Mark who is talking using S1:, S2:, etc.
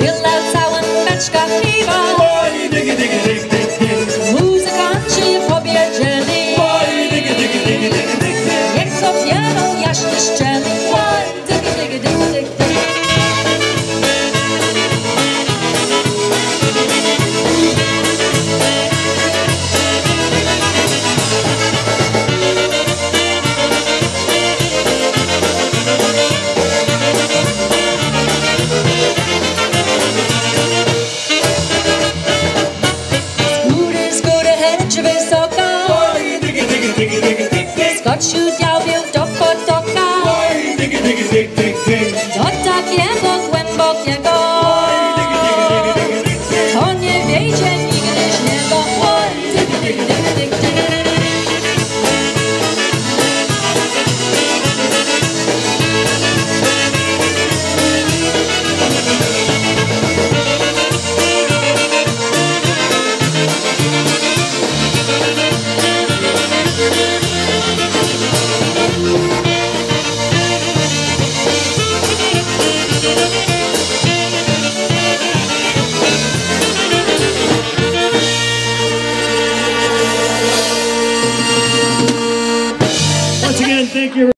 S1: Real how sour match got
S2: fever.
S1: Že vysoká Skočil ďábel do potoka Zhotak je bok, len bok je bok